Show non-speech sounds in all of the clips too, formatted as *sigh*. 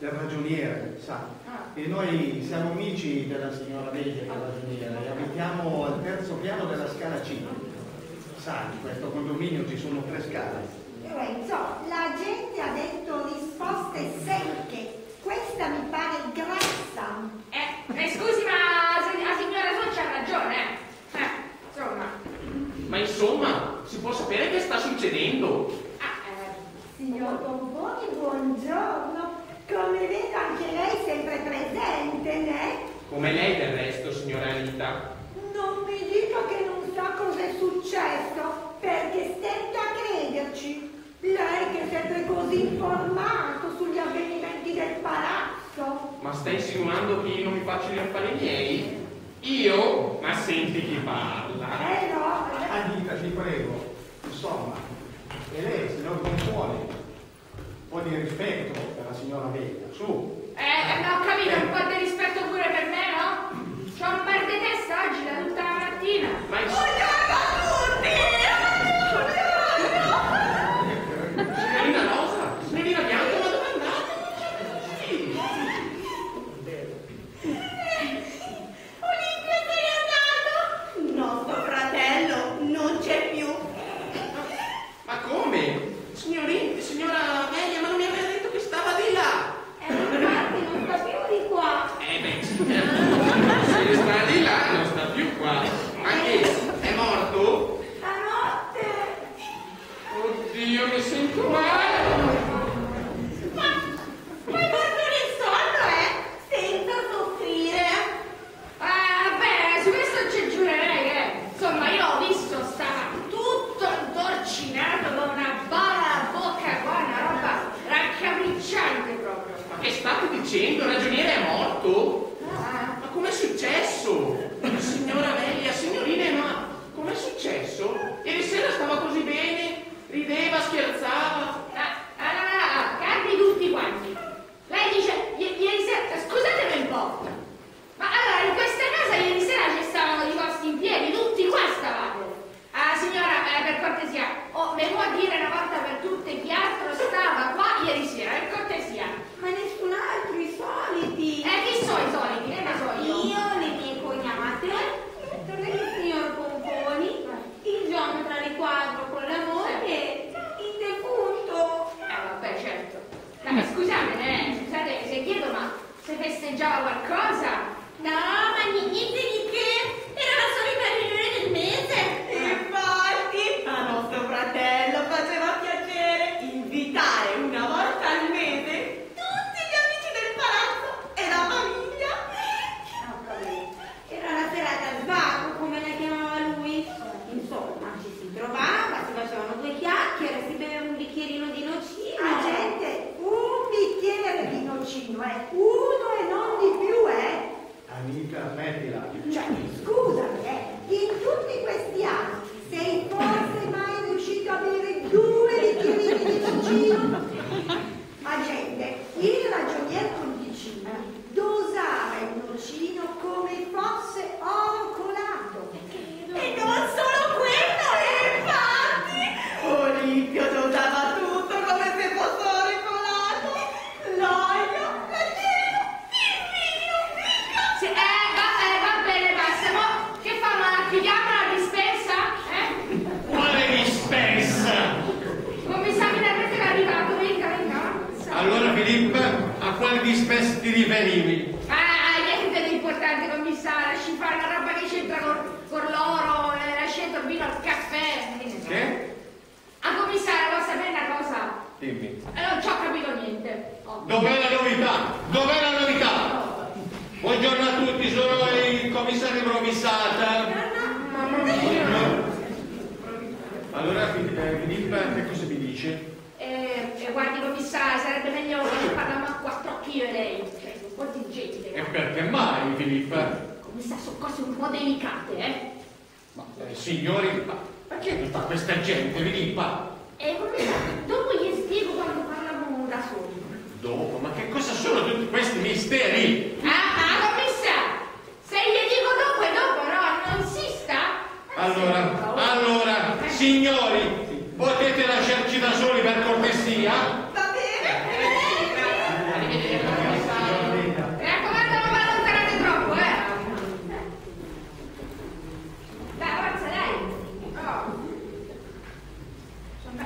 del ragioniere, sa. Ah. E noi siamo amici della signora Veglia, che è ragioniera, e abitiamo al terzo piano della scala 5. Sa, in questo condominio ci sono tre scale. Lorenzo, la gente ha detto risposte secche. Questa mi pare grassa. Eh, eh scusi, ma la signora Soncia ha ragione, eh. eh. insomma. Ma insomma, si può sapere che sta succedendo? Ah, eh, signor Bomboni, buongiorno. Come vedo anche lei sempre presente, né? Come lei del resto, signora Anita. Non mi dico che non sa cosa è successo, perché stenta a crederci. Lei che è sempre così informato sugli avvenimenti del palazzo. Ma stai insinuando che io non mi faccio gli affari miei? Io? Ma senti chi parla. Eh no. Eh. Anita, ti prego. Insomma, è lei, se no come vuole po' di rispetto per la signora Vega, su. Eh, eh, ma ho capito, eh. un po' di rispetto pure per me, no? C'ho un mal di testa oggi da tutta la mattina. Ma in... oh, no! Ti riferivi? Ah, niente di importante, commissario. Lasci fare una roba che c'entra con, con l'oro, eh, l'aceto, il vino, il caffè. Che? Ah, commissario, lo sapere una cosa? Dimmi. Eh, non ci ho capito niente. Oh. Dov'è la novità? Dov'è la novità? Buongiorno a tutti, sono il commissario improvvisata. Allora, Fi- eh, Filippa, che cosa mi dice? Eh, eh, guardi, commissario, sarebbe meglio che parliamo a quattro occhi io e lei. Cioè, un po' di gente. E no? perché mai, Filippa? Commissario, sono cose un po' delicate, eh? Ma, eh, signori, ma perché tutta questa gente, Filippa? E commissario, dopo gli spiego quando parliamo da soli. Dopo, ma che cosa sono tutti questi misteri? Ah, ah, commissario! Se gli dico dopo e dopo, no, non si sta. Allora, allora, signori, potete lasciarci da soli per cortesia? Va bene? Arrivederci, commissario. Mi raccomando, non vi allontanate troppo, eh! Dai, avanza, dai! Oh. Sono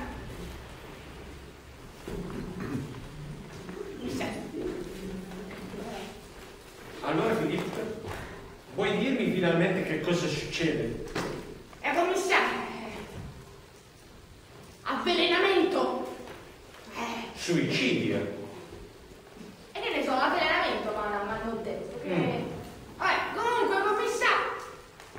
Commissario. Allora, Filippa, vuoi dirmi finalmente che cosa succede? Eh, commissario! Avvelenamento! Eh, Suicidio. e che ne so, avvelenamento, ma mi hanno detto che... Mm. Vabbè, comunque, commissario,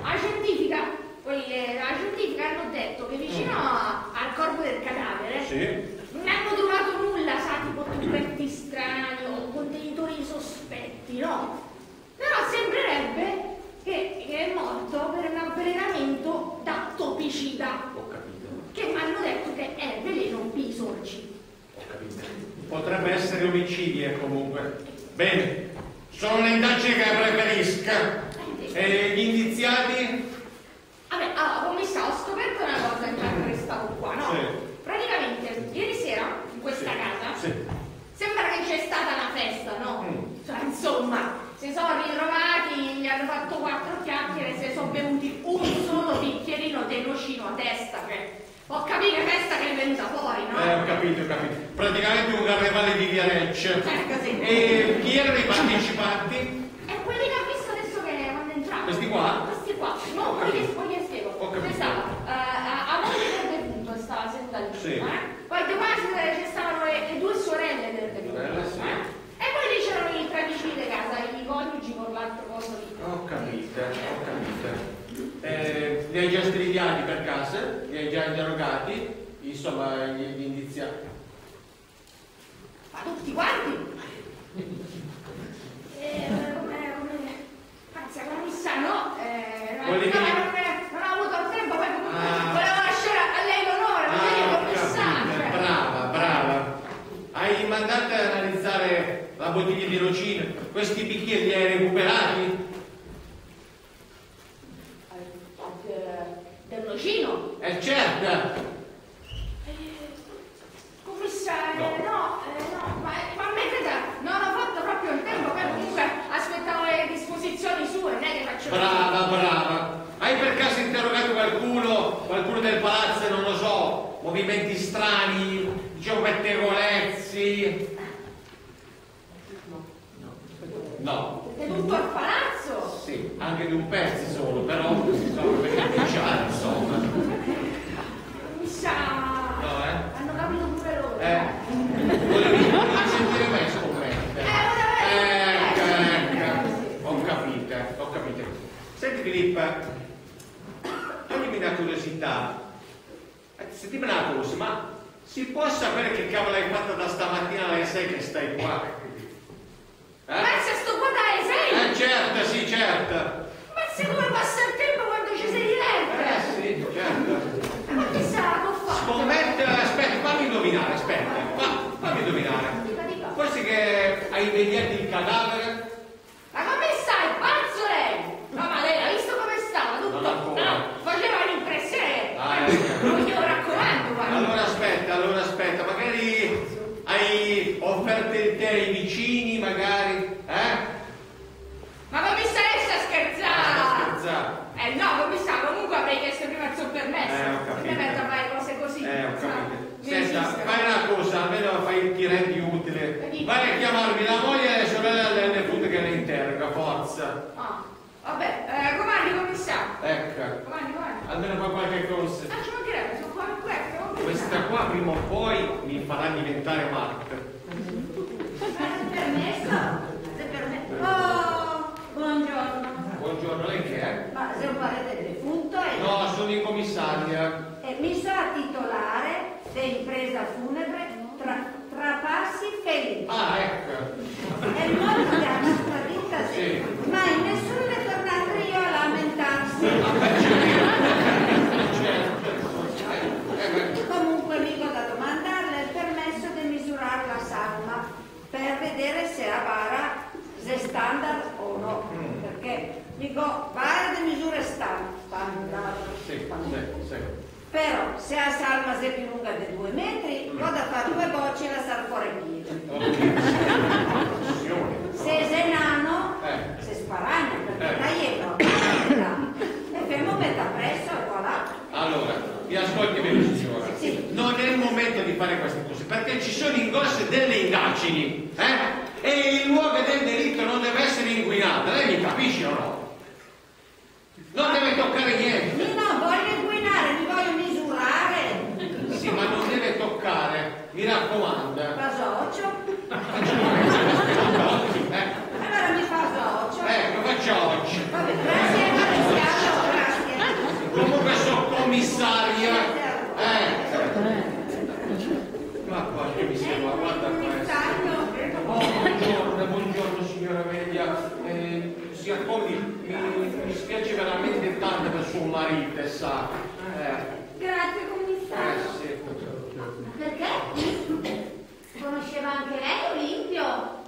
la scientifica, quelli che- la scientifica hanno detto che vicino a- al corpo del cadavere Sì? non hanno trovato nulla, sa, tipo tubetti strani o contenitori sospetti, no? Però sembrerebbe che, che è morto per un avvelenamento da topicida, Ho capito, che mi hanno detto che è veleno bisorci. ho capito. Potrebbe essere omicidio comunque. Bene, sono le indagini che preferisca. E gli indiziati? Vabbè, allora, commissario, ho scoperto una cosa mentre restavo qua, no? Sì. Praticamente, ieri sera, in questa Sì, casa, sì. sembra che c'è stata una festa, no? Mm. Cioè, insomma, si sono ritrovati, gli hanno fatto quattro chiacchiere, si sono bevuti un solo bicchierino di nocino a testa, cioè, ho capito che festa che è venuta fuori, no? Eh, ho capito, ho capito. Praticamente un carnevale di Viarecce. Eh, così. E chi erano i partecipanti? E quelli che ho visto adesso che. Questi qua? Questi qua. No, poi gli poi gli spiego. Ho capito. C'è stava eh, a, a moglie del defunto, stava seduta lì. Sì. eh? Poi di qua ci stavano le, le due sorelle del defunto. Sorelle, sì. eh? E poi lì c'erano i tre vicini di casa, i coniugi con l'altro coso lì. Ho capito, ho capito. Eh, li hai già strigliati per casa? Li hai già interrogati? Insomma, gli, gli indiziati. Ma tutti quanti? Eh, come, come... Anzi, eh, no, Volevi- no, non, non ho avuto il tempo, poi comunque Ah. volevo lasciare a lei l'onore, Ah, ho commissario. capito, cioè. brava, brava. Hai mandato a analizzare la bottiglia di rocino. Questi bicchieri li hai recuperati? Nocino. Eh certo! Commissario, No. no, eh, no, ma, ma a me creda, non ho fatto proprio il tempo, comunque aspettavo le disposizioni sue, non è che faccio... Brava, brava. Hai per caso interrogato qualcuno, qualcuno del palazzo, non lo so, movimenti strani, diciamo pettegolezzi? No. È tutto al palazzo? Sì, anche di un pezzo solo, però insomma, per cominciare, insomma. Commissario, No, eh? hanno capito pure loro. Eh, volevi, sentire me scommettere? Eh, Ecco, eh, ecco, ho capito, ho capito. Senti Filippa, toglimi una curiosità. Eh, Sentimi una cosa, ma si può sapere che cavolo hai fatto da stamattina alle 6 che stai qua? Ma Eh? se sto qua dalle sei? Eh certo, sì, certo. Ma se come passa il tempo quando ci sei dirette? Eh sì, certo. Ma chissà, che ho fatto? Scommettere, aspetta, fammi indovinare, aspetta, fa- fammi indovinare. Forse che hai vegliato il cadavere? Sa. Eh, Grazie eh commissario. sì. Perché? Conosceva anche lei Olimpio?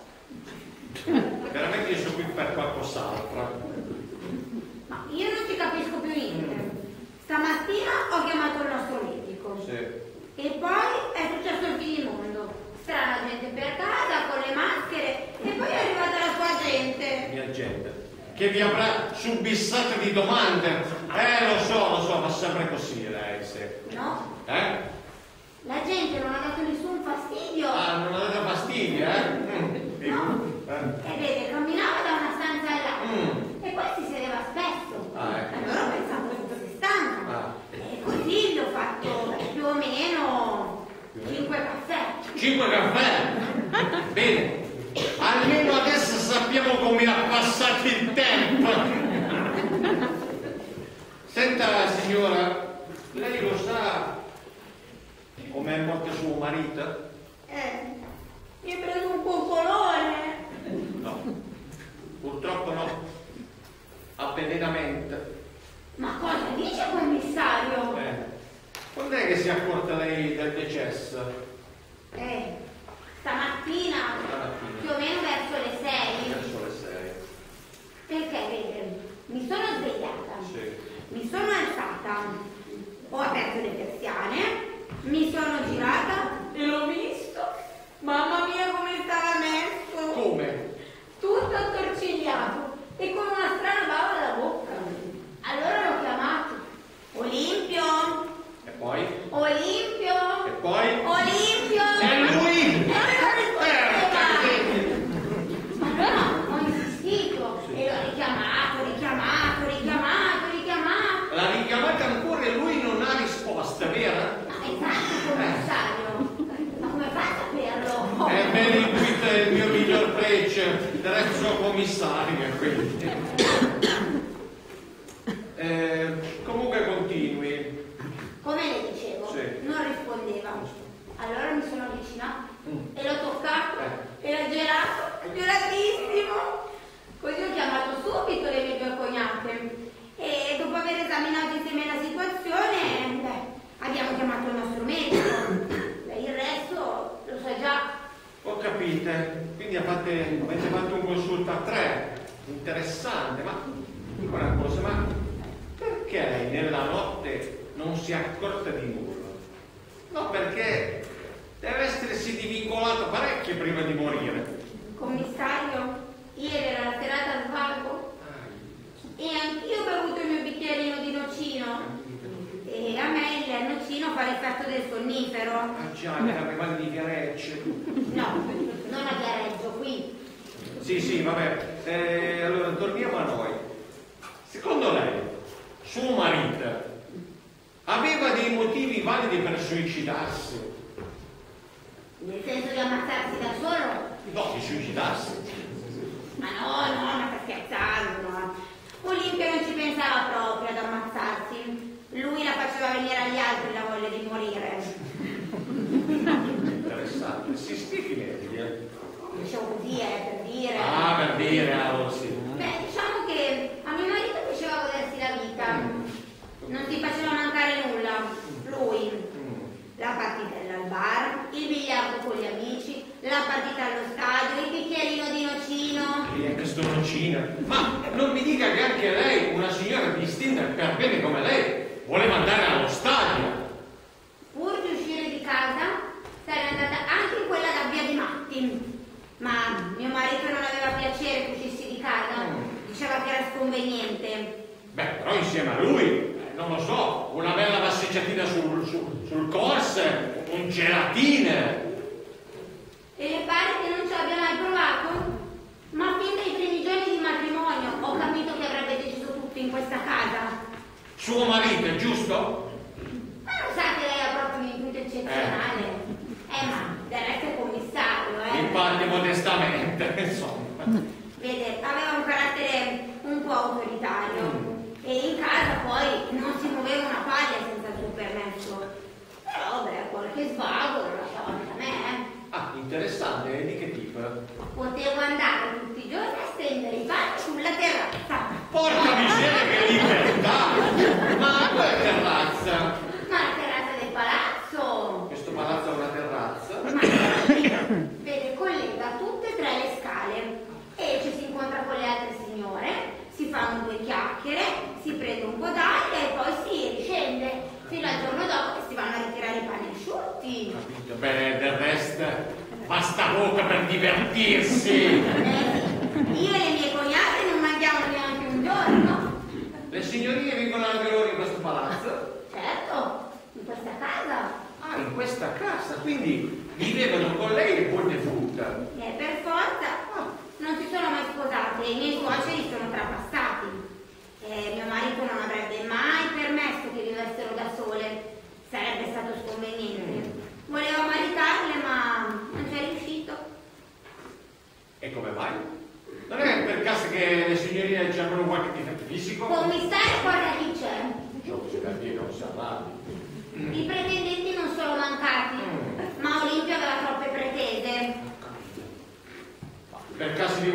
Veramente io sono qui per qualcos'altro. Ma io non ci capisco più niente. Stamattina ho chiamato il nostro medico. Sì. E poi è successo il finimondo. Strana gente per casa, con le maschere, e poi è arrivata la sua gente. Mia gente. Che vi avrà subissato di domande. Eh, lo so, lo so, ma sempre così lei, sì. No? Eh? La gente non ha dato nessun fastidio. Ah, non avete fastidio, eh? Mm. No. Eh. E vede, camminava da una stanza all'altra. Mm. E poi si sedeva spesso. Ah, ecco. Allora ho pensato tutto si stanca. Ah. E così gli ho fatto più o meno Più o meno. 5 caffè. Cinque caffè? Bene, almeno adesso sappiamo come ha passato il tempo. Senta signora, lei lo sa come è morto suo marito? Eh, mi è preso un coccolone. No, purtroppo no. Avvelenamento. Ma cosa dice commissario? Eh. Quando è che si è accorta lei del decesso? Eh, stamattina, Stamattina. più o meno verso le 6. Verso le sei. Perché vede, mi sono svegliata, Sì. Mi sono alzata, ho aperto le persiane, mi sono girata e l'ho visto. Mamma mia come stava messo! Come? Tutto attorcigliato e con una strana bava alla bocca. Allora l'ho chiamato. Olimpio! E poi? Olimpio! E poi? Olimpio! È lui! E non Eh, rispondeva. Allora ho insistito e l'ho richiamato, richiamato, richiamato, richiamato. La richiamata ancora e lui non ha risposta, vero? Ma esatto, commissario. Ma come fa a saperlo? È ben intuito il mio precce, del resto sono commissario, quindi. Distinta per bene come lei, voleva andare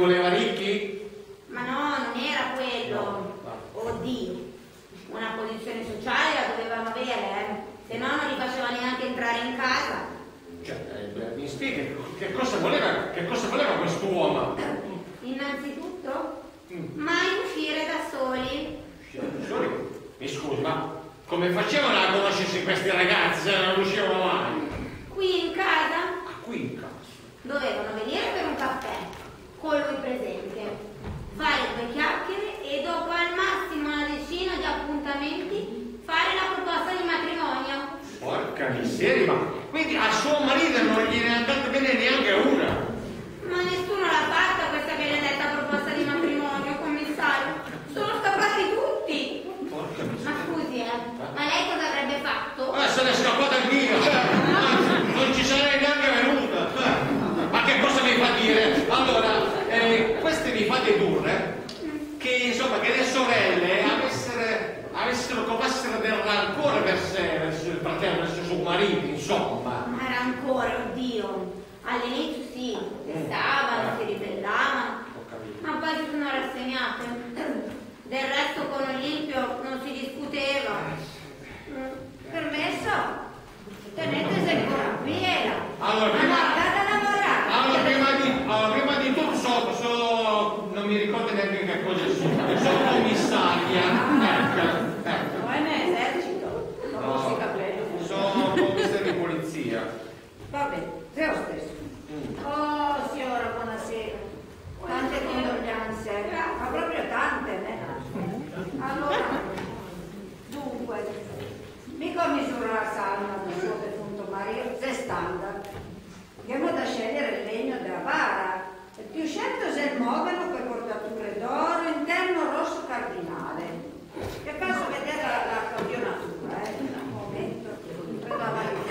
voleva ricchi? Ma no, non era quello. Oddio, una posizione sociale la dovevano avere, eh. Se no non li faceva neanche entrare in casa. Cioè, eh, mi spieghi che cosa voleva, che cosa voleva quest'uomo? Innanzitutto, mai uscire da soli. Sorry, Mi scusi, ma come facevano a conoscersi questi ragazzi se non uscivano mai? Qui in casa Ah, qui in casa. dovevano venire per un caffè, con lui presente, fare due chiacchiere e dopo al massimo una decina di appuntamenti fare la proposta di matrimonio. Porca miseria, ma quindi a suo marito non gliene è andata bene neanche una. Ma nessuno l'ha fatta questa benedetta proposta di matrimonio, commissario. Sono scappati tutti. Porca Ma miseria. scusi, eh, ma lei cosa avrebbe fatto? Ah, se n'è scappata il mio, non ci sarei neanche venuta. Eh, Ma che cosa mi fa dire? Allora, eh, queste mi fa dedurre che insomma che le sorelle avessero, avessero come essere del rancore verso, verso il fratello, verso suo marito, insomma. Ma rancore, oddio. All'inizio sì, testavano, si ribellavano, Ho capito. ma poi si sono rassegnate. Del resto con Olimpio non si discuteva. Mm, Permesso? Tenetesi ancora piena. Allora, Ma prima- guardate a lavorare. Allora, prima di, allora, prima di tutto so, so- non mi ricordo neanche che cosa sono, sono commissaria. Ecco, ecco. Non è in esercito, non No, si capello. sono commissario di polizia. Va bene, sei lo stesso. Oh, signora, buonasera. Tante condoglianze. Ma proprio tante, né? Allora, dunque, mi commisuro la salma del suo defunto marito, se standard. Abbiamo da scegliere il legno della bara, e Io scelto se il mogano con portature d'oro, interno rosso cardinale. E faccio vedere la, la campionatura, eh. Un momento, prendo la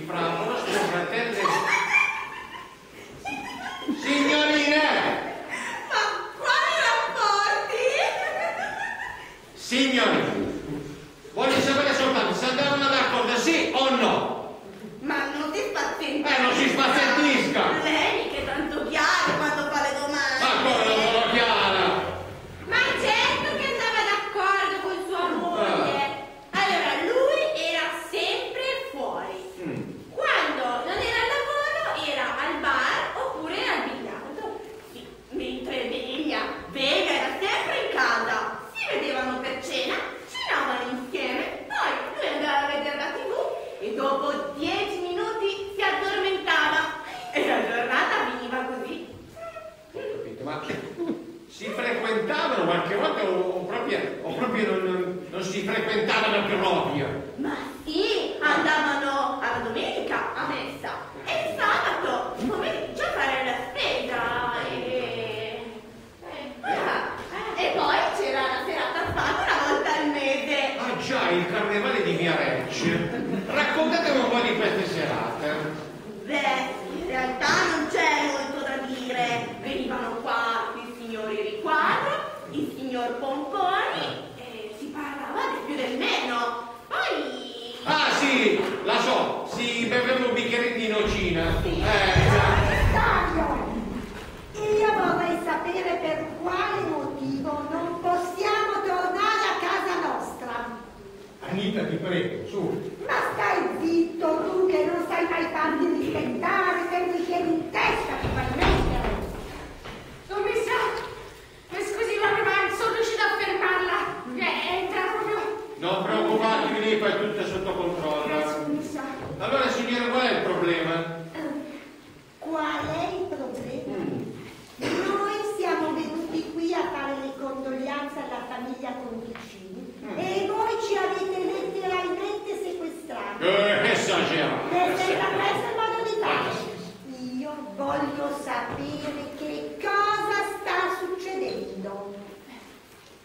para nós não pretende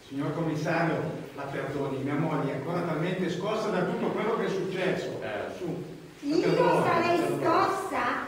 signor commissario, la perdoni, mia moglie è ancora talmente scossa da tutto quello che è successo. Eh. Su, Io sarei scossa?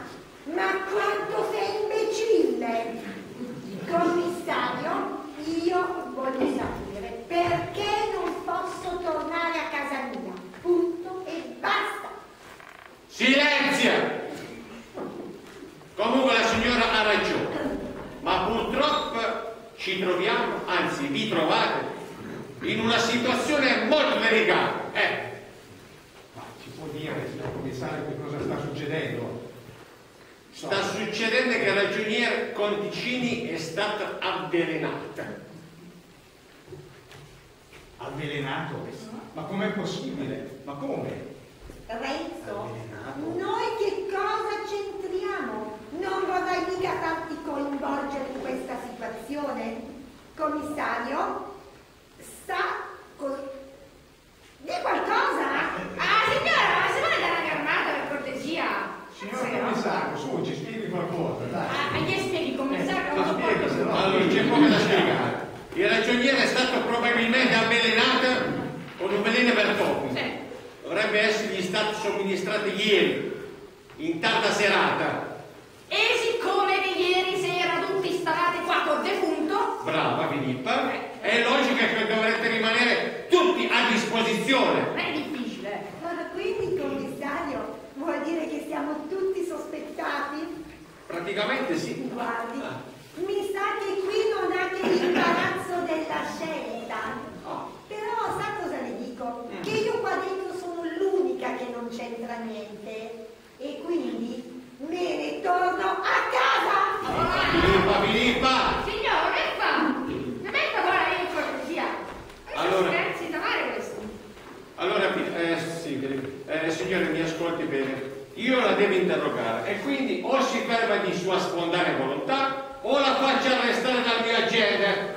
deve interrogare e quindi o si ferma di sua spontanea volontà o la faccia arrestare dal mio genere.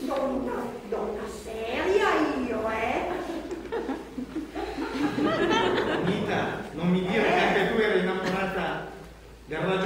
Una donna seria io, eh? Anita, non mi dire che anche tu eri innamorata del ragioniere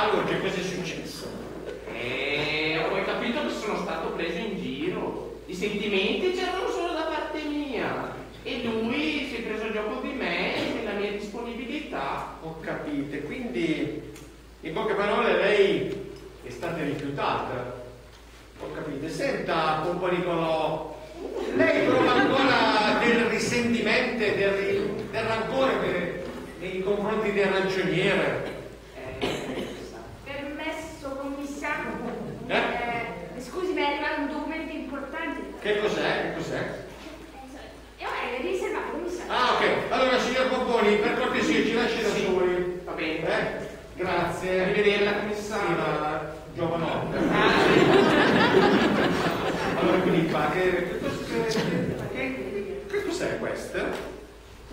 allora che cosa è successo? E ho poi capito che sono stato preso in giro. I sentimenti c'erano solo da parte mia. E lui si è preso gioco di me e della mia disponibilità. Ho capito, quindi in poche parole lei è stata rifiutata. Ho capito. Senta, Pomponicolò, lei prova ancora del risentimento, del, del rancore per- nei confronti del ragioniere? Eh, sa. Permesso, commissario. Eh? Eh, scusi, mi è arrivato un documento importante. Che cos'è? Che cos'è? E ora è riservato, commissario. Ah, ok. Allora, signor Pomponi, per cortesia, ci lasci da Sì. soli. Va bene. Eh? Grazie. Arrivederla, ma giovanotte. Ah, *laughs* Allora, Filippa, che, che, che- che cos'è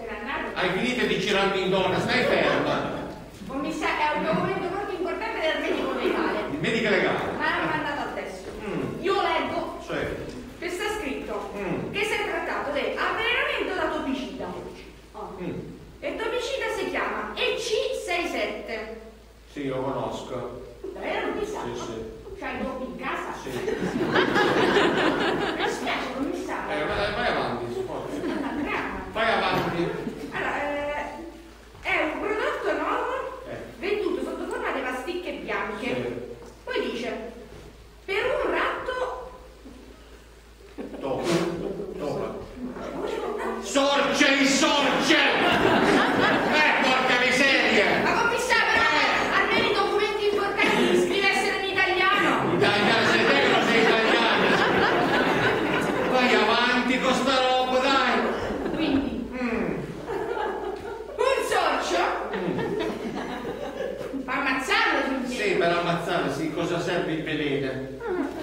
andato. Hai finito di girarmi in donna, stai ferma. Commissario, è un documento molto importante del medico legale. Il medico legale. Ma l'hanno mandato adesso. Mm. Io leggo Cioè, che sta scritto Mm. che si è trattato di avvelenamento da topicida. Oh. mm, E topicida si chiama EC67. sì, lo conosco. Davvero commissario? Sì, sì. C'hai dopo in casa? Sì. *laughs* Mi spiace commissario. Eh, vai, vai avanti. Vai avanti. Allora, eh, è un prodotto nuovo Eh. venduto sotto forma di pasticche bianche. Sì. Poi dice, per un ratto... Toma, toma. Sorge in sorge! Eh, porca miseria! Ma commissario, però, almeno i documenti importanti li scrivessero in italiano. Italiano, sei te non sei italiano! Vai avanti con sta roba, dai! Quindi, Mm. un sorcio... Ma ammazzarlo sul Sì, per ammazzare, sì, cosa serve il veleno? Ah,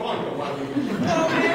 Abbiamo perso *laughs*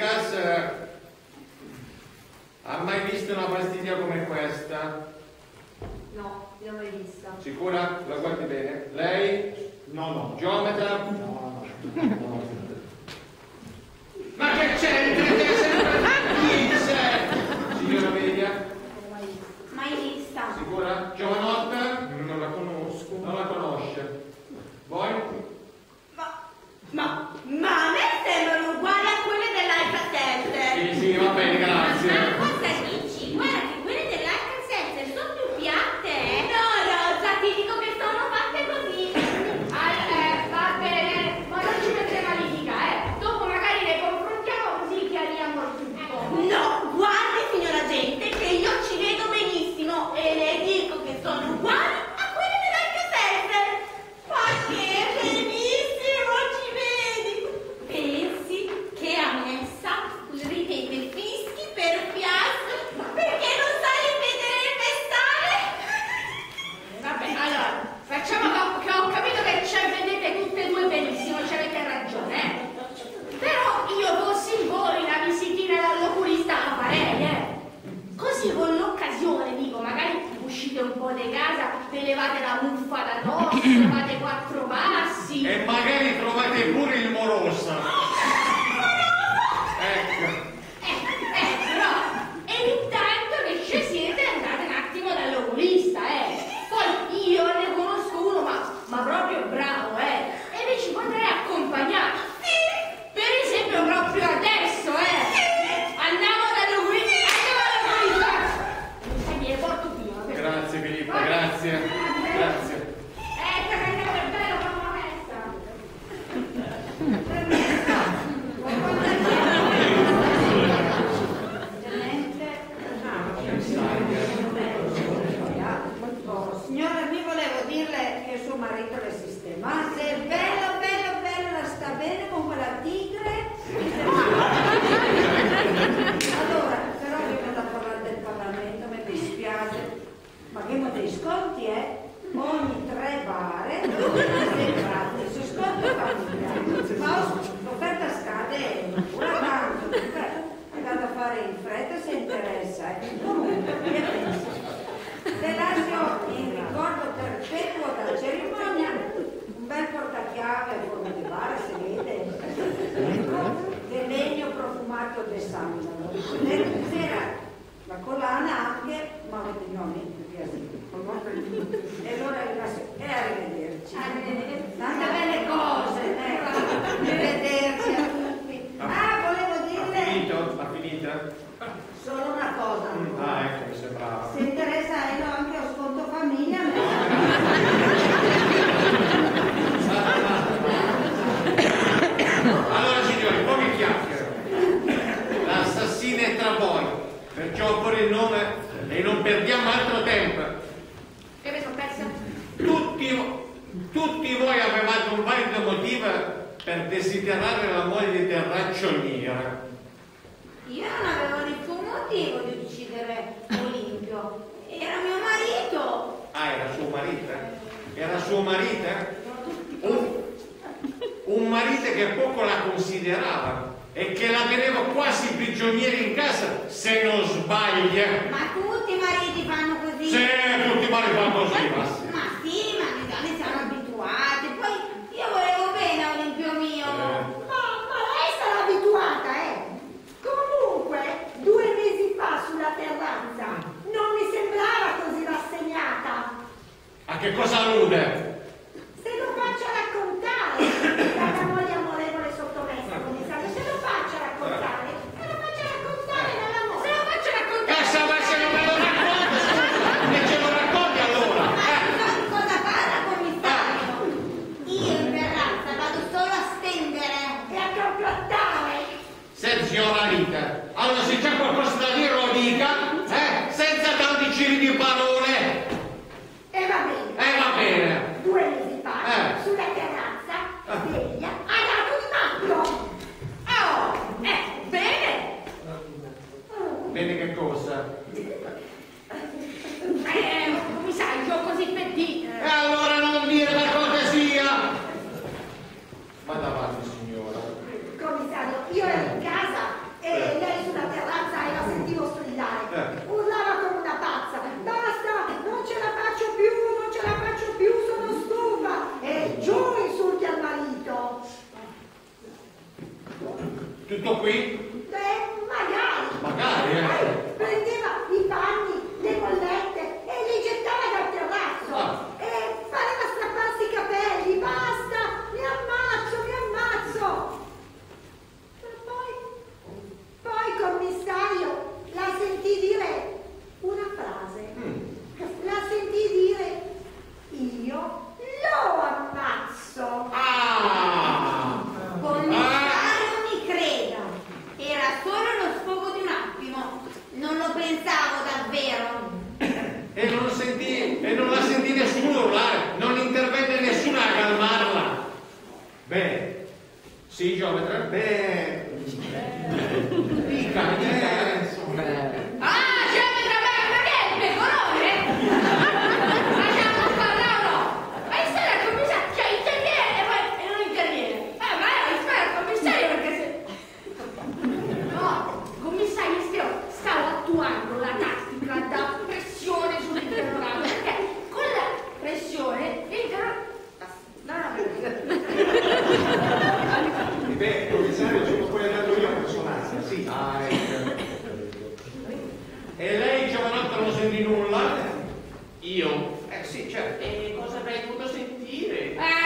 Gas eh, ha mai visto una pastiglia come questa? No, l'ho mai vista. Sicura? La guardi bene? Lei? No, no. Geometra? No, no. no. Ma che sembri nulla? Io? Eh sì, certo. E cosa avrei potuto sentire? Eh,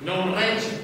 non regge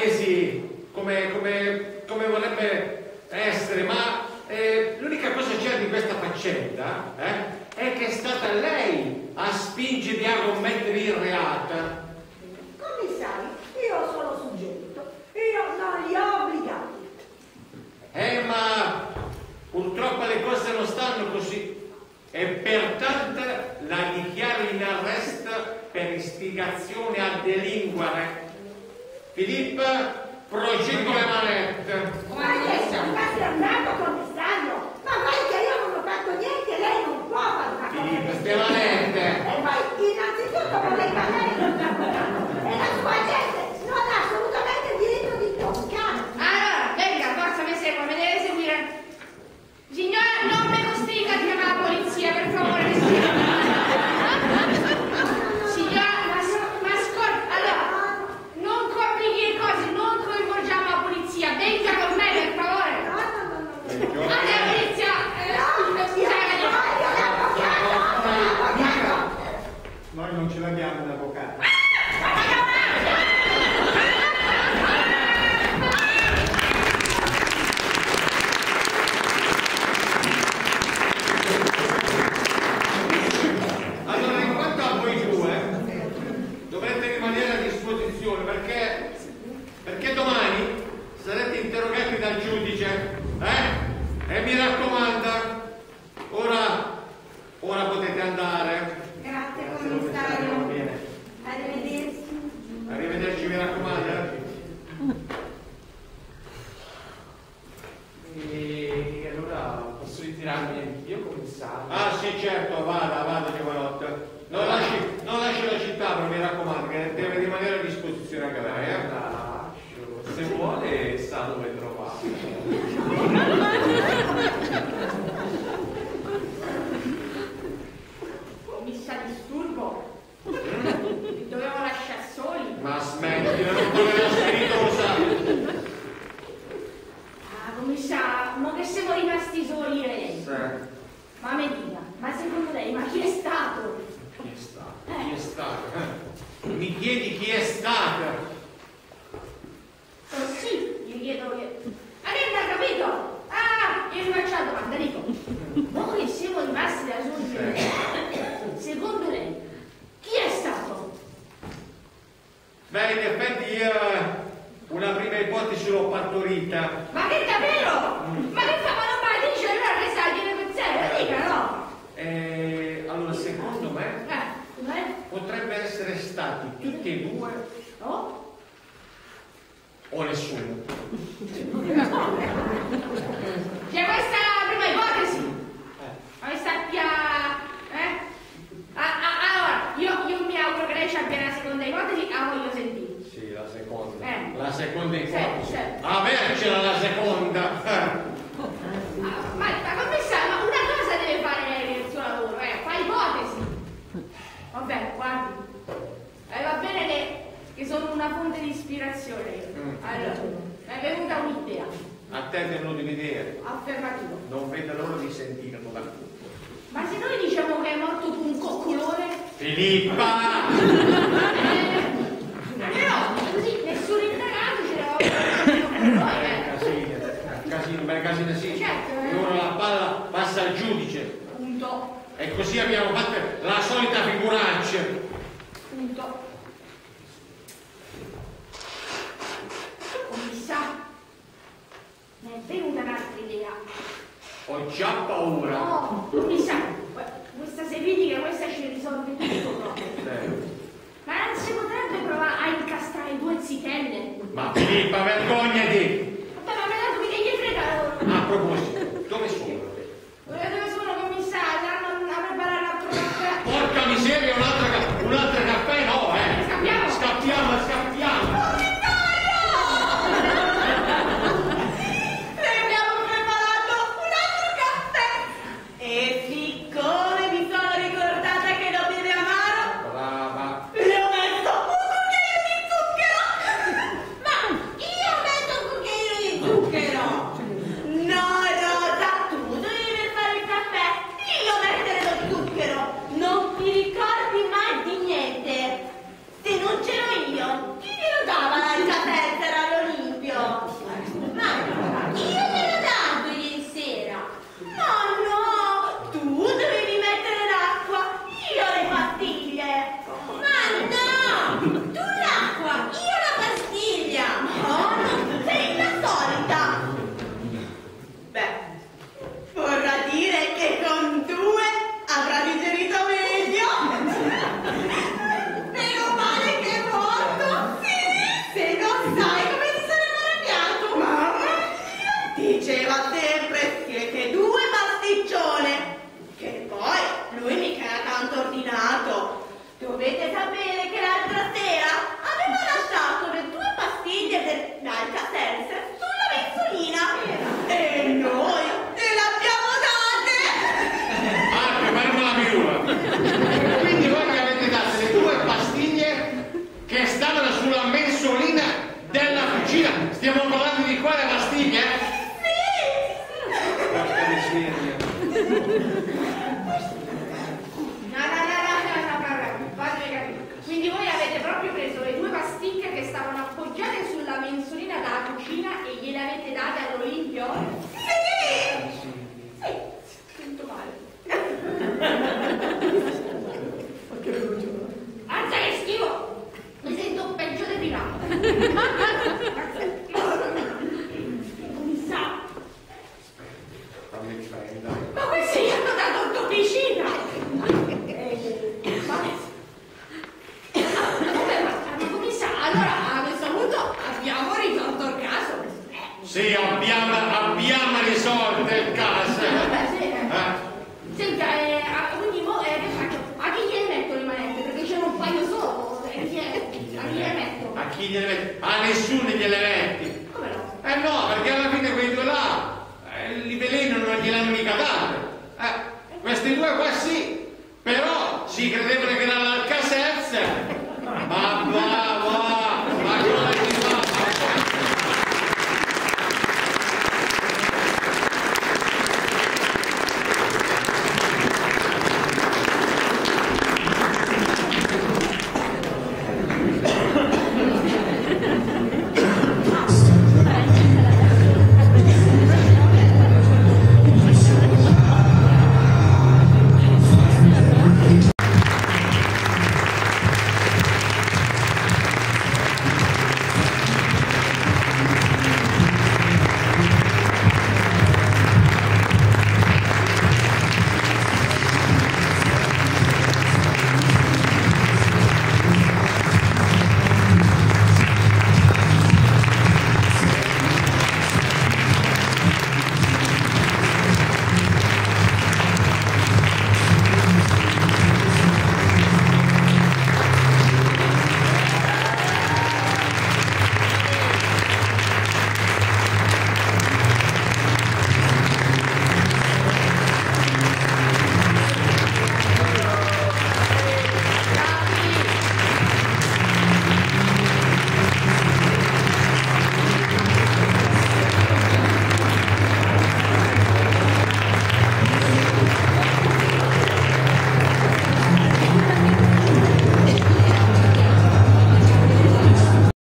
palesi come, come, come vorrebbe essere, ma eh, l'unica cosa c'è di questa faccenda eh, è che è stata lei a spingervi a commettere il reato. Commissario, io sono soggetto, io non gli obbligati. Eh, ma purtroppo le cose non stanno così e pertanto la dichiaro in arresto per istigazione a delinquere. Filippo, progetto le manette. Ma adesso sta passi andato a contestarlo. Ma vai che io non ho fatto niente, lei non può fare una cosa. Filippo, queste manette. E poi, innanzitutto vorrei parlare con il avvocato. E la sua gente non ha assolutamente